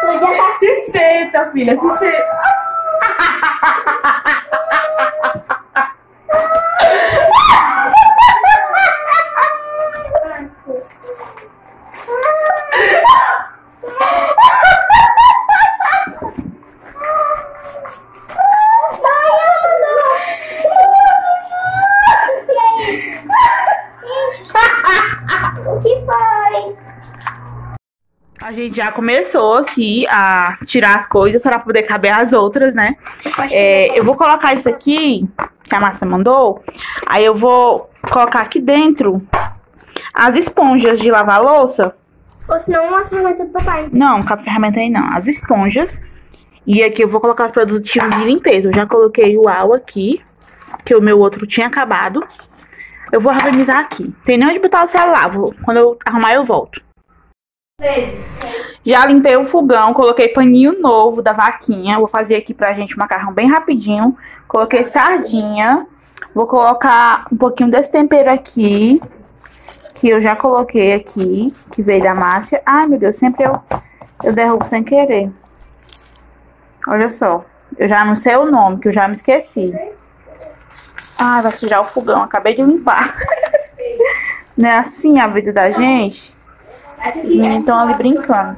Podia tá Se senta, filha, se senta. O que foi? A gente já começou aqui a tirar as coisas para poder caber as outras, né? É, eu vou colocar isso aqui, que a Márcia mandou. Aí eu vou colocar aqui dentro as esponjas de lavar louça. Ou senão uma ferramenta do papai. Não, cabe ferramenta aí não. As esponjas. E aqui eu vou colocar os produtivos de limpeza. Eu já coloquei o AU aqui, que o meu outro tinha acabado. Eu vou organizar aqui. Tem nem onde botar o celular. Vou- quando eu arrumar, eu volto. Vezes. Já limpei o fogão, coloquei paninho novo da vaquinha. Vou fazer aqui pra gente macarrão bem rapidinho. Coloquei sardinha. Vou colocar um pouquinho desse tempero aqui. Que eu já coloquei aqui. Que veio da Márcia. Ai, meu Deus, sempre eu, eu derrubo sem querer. Olha só. Eu já não sei o nome, que eu já me esqueci. Ai, vai sujar o fogão. Acabei de limpar. Não é assim a vida da gente? Os meninos estão ali brincando.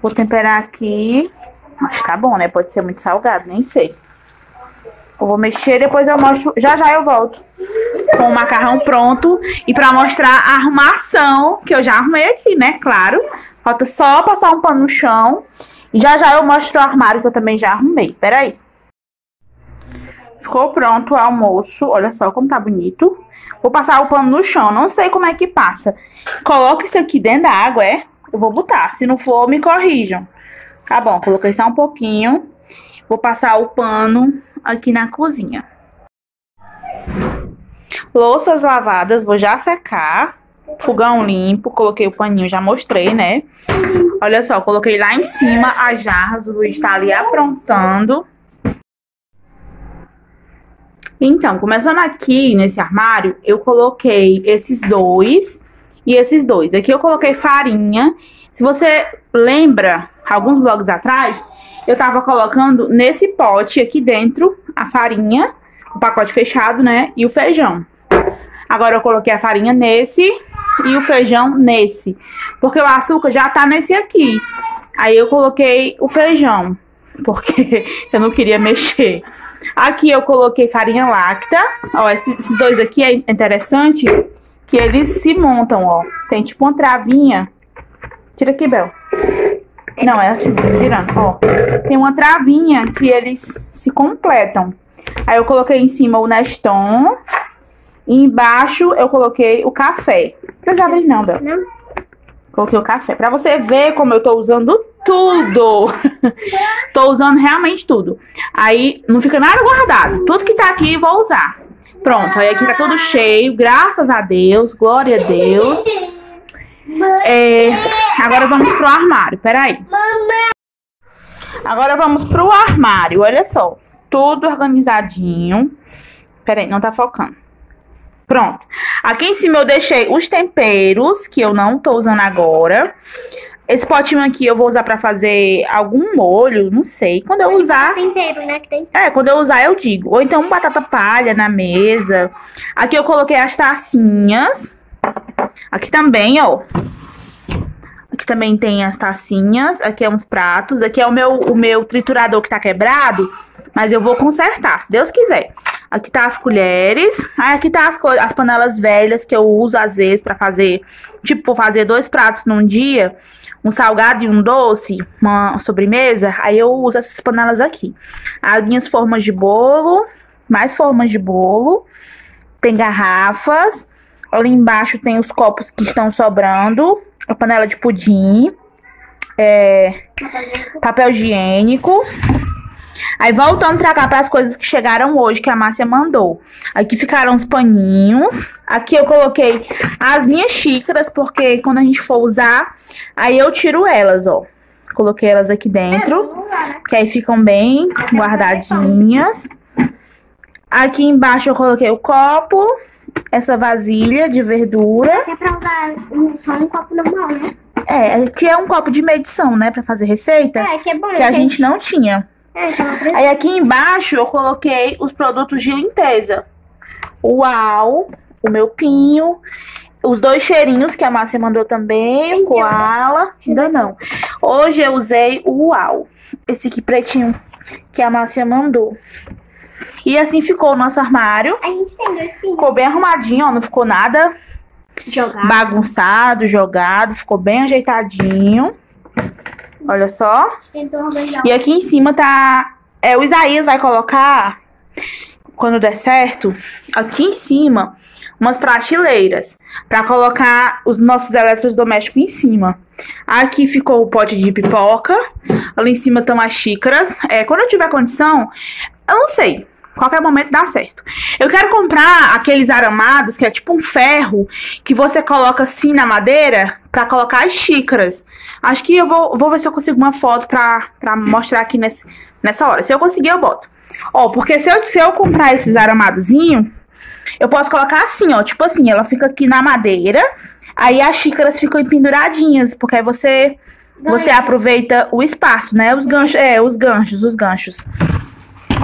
Vou temperar aqui. Mas tá bom, né? Pode ser muito salgado, nem sei. Eu vou mexer, depois eu mostro. Já já eu volto. Com o macarrão pronto. E pra mostrar a arrumação, que eu já arrumei aqui, né? Claro. Falta só passar um pano no chão. E já já eu mostro o armário que eu também já arrumei. Peraí. Ficou pronto o almoço. Olha só como tá bonito. Vou passar o pano no chão. Não sei como é que passa. Coloca isso aqui dentro da água, é? Eu vou botar. Se não for, me corrijam. Tá bom, coloquei só um pouquinho. Vou passar o pano aqui na cozinha. Louças lavadas, vou já secar. Fogão limpo, coloquei o paninho, já mostrei, né? Olha só, coloquei lá em cima as jarras. O Luiz tá ali aprontando. Então, começando aqui nesse armário, eu coloquei esses dois e esses dois. Aqui eu coloquei farinha. Se você lembra, alguns vlogs atrás, eu tava colocando nesse pote aqui dentro a farinha, o pacote fechado, né? E o feijão. Agora eu coloquei a farinha nesse e o feijão nesse. Porque o açúcar já tá nesse aqui. Aí eu coloquei o feijão, porque eu não queria mexer. Aqui eu coloquei farinha láctea. Ó, esses, esses dois aqui é interessante que eles se montam, ó. Tem tipo uma travinha. Tira aqui, Bel. Não, é assim, girando, ó. Tem uma travinha que eles se completam. Aí eu coloquei em cima o Neston. E embaixo eu coloquei o café. Não precisa abrir não, Bel. Não? Coloquei o café. Pra você ver como eu tô usando tudo. tô usando realmente tudo. Aí não fica nada guardado. Tudo que tá aqui vou usar. Pronto, aí aqui tá tudo cheio. Graças a Deus. Glória a Deus. É, agora vamos pro armário. Peraí. Agora vamos pro armário. Olha só. Tudo organizadinho. Peraí, não tá focando. Pronto. Aqui em cima eu deixei os temperos, que eu não tô usando agora. Esse potinho aqui eu vou usar pra fazer algum molho, não sei. Quando eu usar... Tempero, né? É, quando eu usar eu digo. Ou então batata palha na mesa. Aqui eu coloquei as tacinhas. Aqui também, ó. Aqui também tem as tacinhas. Aqui é uns pratos. Aqui é o meu, o meu triturador que tá quebrado. Mas eu vou consertar, se Deus quiser. Aqui tá as colheres. Aí aqui tá as, as panelas velhas que eu uso às vezes pra fazer. Tipo, vou fazer dois pratos num dia. Um salgado e um doce. Uma sobremesa. Aí eu uso essas panelas aqui. As minhas formas de bolo. Mais formas de bolo. Tem garrafas. Ali embaixo tem os copos que estão sobrando. A panela de pudim. É, papel higiênico. Aí voltando pra cá, para as coisas que chegaram hoje, que a Márcia mandou. Aqui ficaram os paninhos. Aqui eu coloquei as minhas xícaras, porque quando a gente for usar, aí eu tiro elas, ó. Coloquei elas aqui dentro, que aí ficam bem guardadinhas. Aqui embaixo eu coloquei o copo, essa vasilha de verdura. Que é pra usar um- só um copo normal, né? É, que é um copo de medição, né, pra fazer receita. É, que é bom. Que a gente não tinha. É. Aí aqui embaixo eu coloquei os produtos de limpeza. Uau, o meu pinho, os dois cheirinhos que a Márcia mandou também, o koala, ainda não. Hoje eu usei o uau, esse aqui pretinho que a Márcia mandou. E assim ficou o nosso armário. A gente tem dois pinhos. Ficou bem arrumadinho, ó, não ficou nada Jogar. bagunçado, jogado, ficou bem ajeitadinho. Olha só. E aqui em cima tá. É, o Isaías vai colocar, quando der certo, aqui em cima, umas prateleiras. Pra colocar os nossos eletrodomésticos em cima. Aqui ficou o pote de pipoca. Ali em cima estão as xícaras. É, quando eu tiver condição, eu não sei. Qualquer momento dá certo. Eu quero comprar aqueles aramados, que é tipo um ferro, que você coloca assim na madeira pra colocar as xícaras. Acho que eu vou, vou ver se eu consigo uma foto pra, pra mostrar aqui nesse, nessa hora. Se eu conseguir, eu boto. Ó, porque se eu, se eu comprar esses aramadozinhos, eu posso colocar assim, ó. Tipo assim, ela fica aqui na madeira. Aí as xícaras ficam penduradinhas, porque aí você, você aproveita o espaço, né? Os ganchos, é, os ganchos, os ganchos.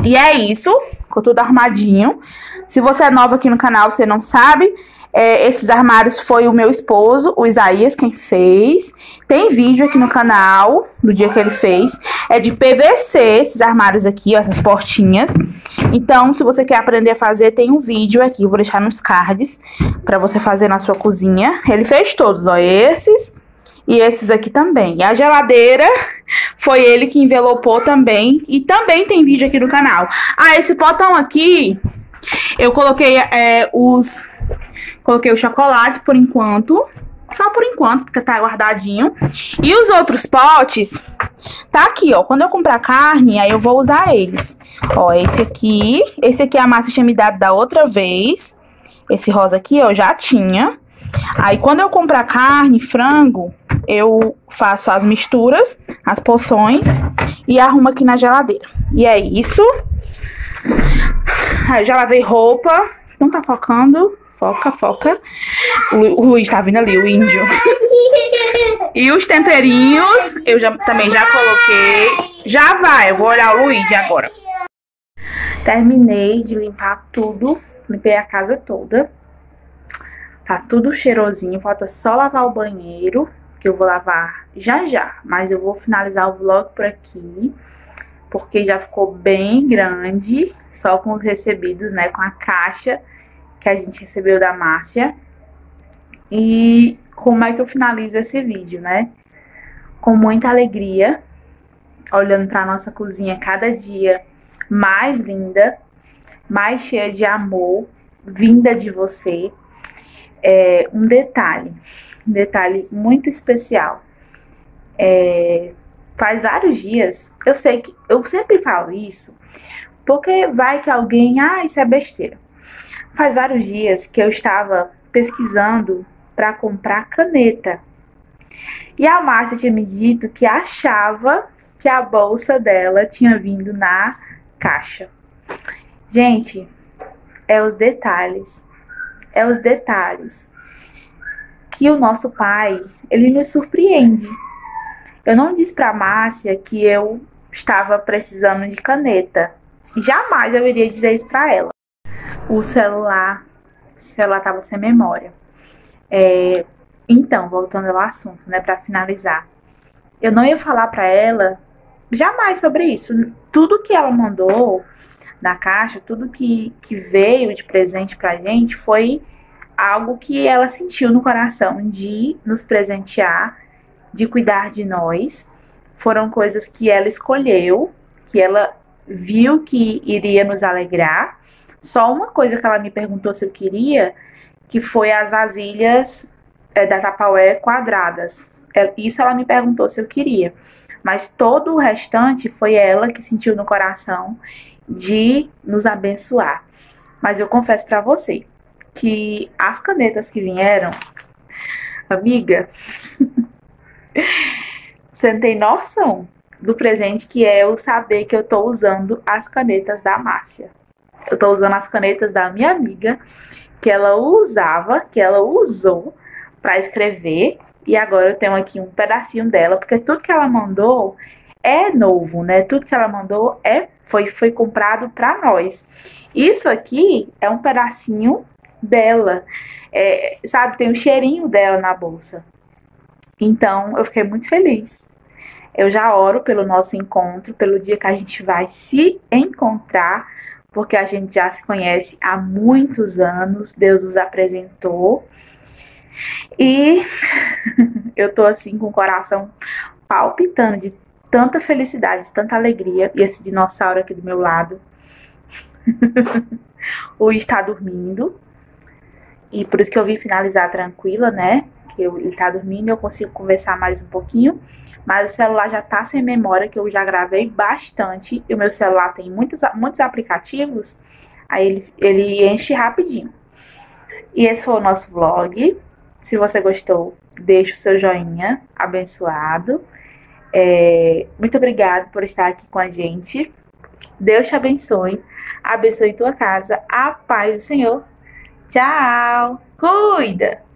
E é isso, ficou tudo armadinho. Se você é nova aqui no canal, você não sabe, é, esses armários foi o meu esposo, o Isaías, quem fez. Tem vídeo aqui no canal do dia que ele fez. É de PVC, esses armários aqui, ó, essas portinhas. Então, se você quer aprender a fazer, tem um vídeo aqui, eu vou deixar nos cards pra você fazer na sua cozinha. Ele fez todos, ó, esses e esses aqui também. E a geladeira foi ele que envelopou também. E também tem vídeo aqui no canal. Ah, esse potão aqui, eu coloquei é, os. Coloquei o chocolate por enquanto. Só por enquanto, porque tá guardadinho. E os outros potes, tá aqui, ó. Quando eu comprar carne, aí eu vou usar eles. Ó, esse aqui. Esse aqui a massa tinha me dado da outra vez. Esse rosa aqui, ó, já tinha. Aí quando eu comprar carne, frango, eu faço as misturas, as porções e arrumo aqui na geladeira. E é isso. Aí eu já lavei roupa. Não tá focando. Foca, foca. O, o Luiz tá vindo ali, o índio. E os temperinhos, eu já, também já coloquei. Já vai, eu vou olhar o Luigi agora. Terminei de limpar tudo. Limpei a casa toda. Tá tudo cheirosinho. Falta só lavar o banheiro. Que eu vou lavar já já. Mas eu vou finalizar o vlog por aqui. Porque já ficou bem grande. Só com os recebidos, né? Com a caixa que a gente recebeu da Márcia. E como é que eu finalizo esse vídeo, né? Com muita alegria, olhando para nossa cozinha cada dia mais linda, mais cheia de amor, vinda de você. É, um detalhe, um detalhe muito especial. É, faz vários dias, eu sei que eu sempre falo isso, porque vai que alguém, ah, isso é besteira. Faz vários dias que eu estava pesquisando para comprar caneta. E a Márcia tinha me dito que achava que a bolsa dela tinha vindo na caixa. Gente, é os detalhes. É os detalhes que o nosso pai, ele nos surpreende. Eu não disse para Márcia que eu estava precisando de caneta. Jamais eu iria dizer isso para ela. O celular, o celular tava sem memória. É, então, voltando ao assunto, né, para finalizar. Eu não ia falar para ela jamais sobre isso. Tudo que ela mandou na caixa, tudo que, que veio de presente pra gente foi algo que ela sentiu no coração de nos presentear, de cuidar de nós. Foram coisas que ela escolheu, que ela viu que iria nos alegrar. Só uma coisa que ela me perguntou se eu queria, que foi as vasilhas é, da Tapaué quadradas. É, isso ela me perguntou se eu queria. Mas todo o restante foi ela que sentiu no coração de nos abençoar. Mas eu confesso para você que as canetas que vieram, amiga, você não tem noção do presente que é eu saber que eu tô usando as canetas da Márcia. Eu tô usando as canetas da minha amiga, que ela usava, que ela usou para escrever. E agora eu tenho aqui um pedacinho dela, porque tudo que ela mandou é novo, né? Tudo que ela mandou é foi, foi comprado para nós. Isso aqui é um pedacinho dela. É, sabe, tem um cheirinho dela na bolsa. Então, eu fiquei muito feliz. Eu já oro pelo nosso encontro, pelo dia que a gente vai se encontrar, porque a gente já se conhece há muitos anos, Deus nos apresentou. E eu tô assim com o coração palpitando de tanta felicidade, de tanta alegria. E esse dinossauro aqui do meu lado. o está dormindo. E por isso que eu vim finalizar tranquila, né? Que ele tá dormindo, eu consigo conversar mais um pouquinho. Mas o celular já tá sem memória, que eu já gravei bastante. E o meu celular tem muitos, muitos aplicativos. Aí ele, ele enche rapidinho. E esse foi o nosso vlog. Se você gostou, deixa o seu joinha abençoado. É, muito obrigado por estar aqui com a gente. Deus te abençoe. Abençoe tua casa. A paz do Senhor. Tchau. Cuida.